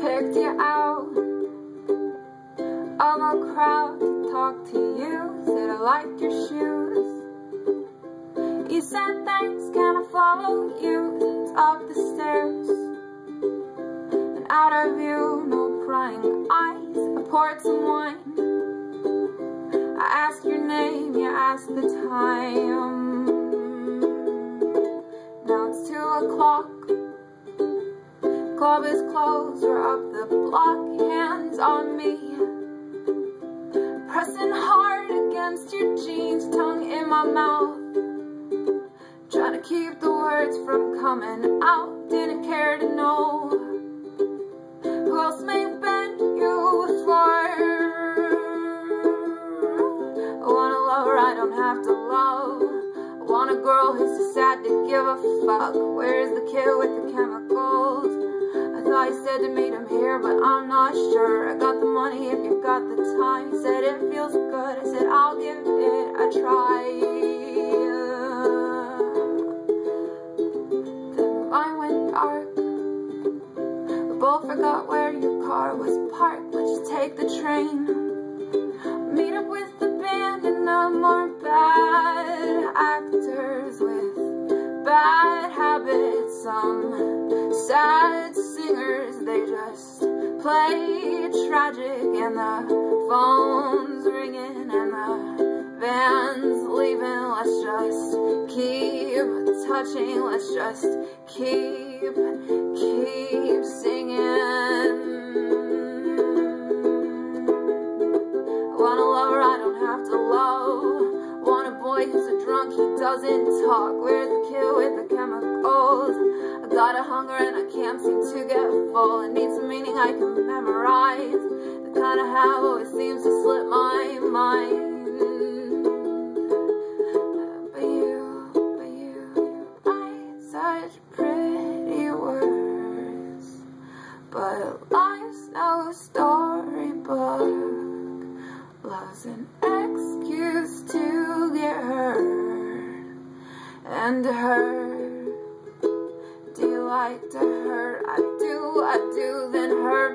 picked you out of a crowd to talk to you. Said I liked your shoes. You said thanks, can I follow you up the stairs? And out of you, prying eyes. I poured some wine. I asked your name, you asked the time. Now it's two o'clock club is closed, we're up the block, hands on me. Pressing hard against your jeans, tongue in my mouth. Trying to keep the words from coming out, didn't care to know. Who else may to love. I want a girl who's too sad to give a fuck. Where's the kid with the chemicals? I thought he said to meet him here, but I'm not sure. I got the money if you've got the time. He said it feels good. I said I'll give it a try. Then the line went dark. We both forgot where your car was parked. Let's take the train. Habits. Some sad singers, they just play tragic and the phone's ringing and the band's leaving. Let's just keep touching, let's just keep, keep singing. I want a lover I don't have to love. Want a boy who's a drunk, he doesn't talk. Where's the kid with the got a hunger and I can't seem to get full. I need some meaning I can memorize. The kind of have always seems to slip my mind. But you, but you, you write such pretty words. But life's no storybook. Love's an excuse to get hurt and hurt like to hurt. I do, I do, then hurt.